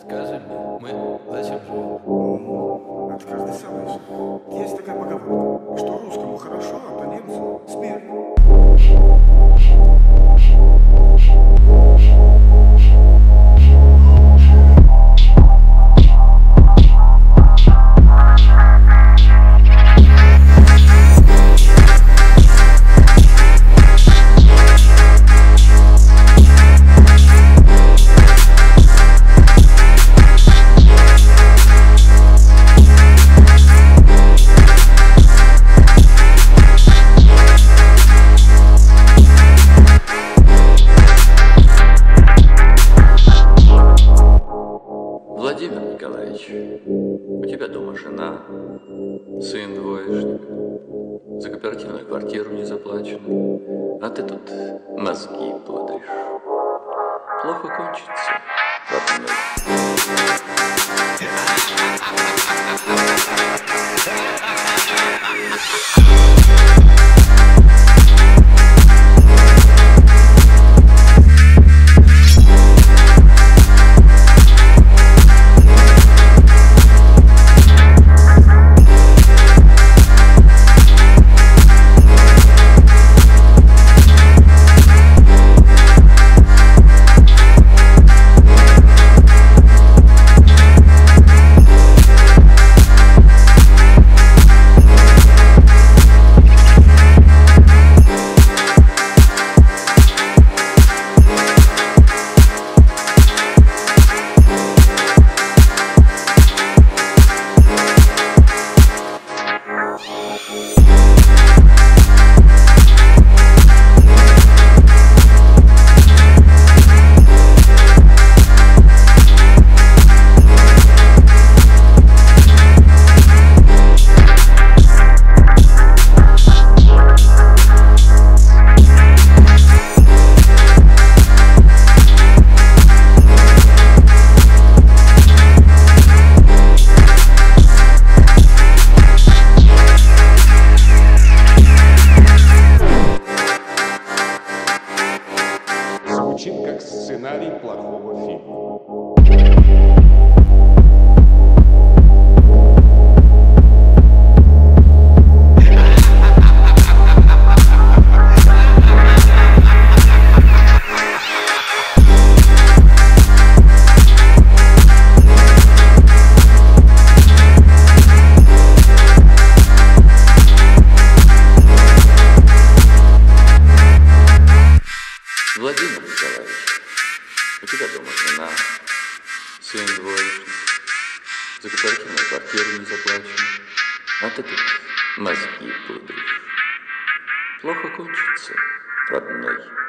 Скажи мне, мы зачем живем? Это каждый сам. Есть такая поговорка, что русскому хорошо, а то немцу смерть. Владимир Николаевич, у тебя дома жена, сын двоечник, за кооперативную квартиру не заплачено, а ты тут мозги пудришь. Плохо кончится, родной. Как сценарий плохого фильма. Владимир Николаевич, у тебя дома жена, сын двоечник, за кооперативную квартиру не заплачено, а ты тут мозги пудришь. Плохо кончится, родной.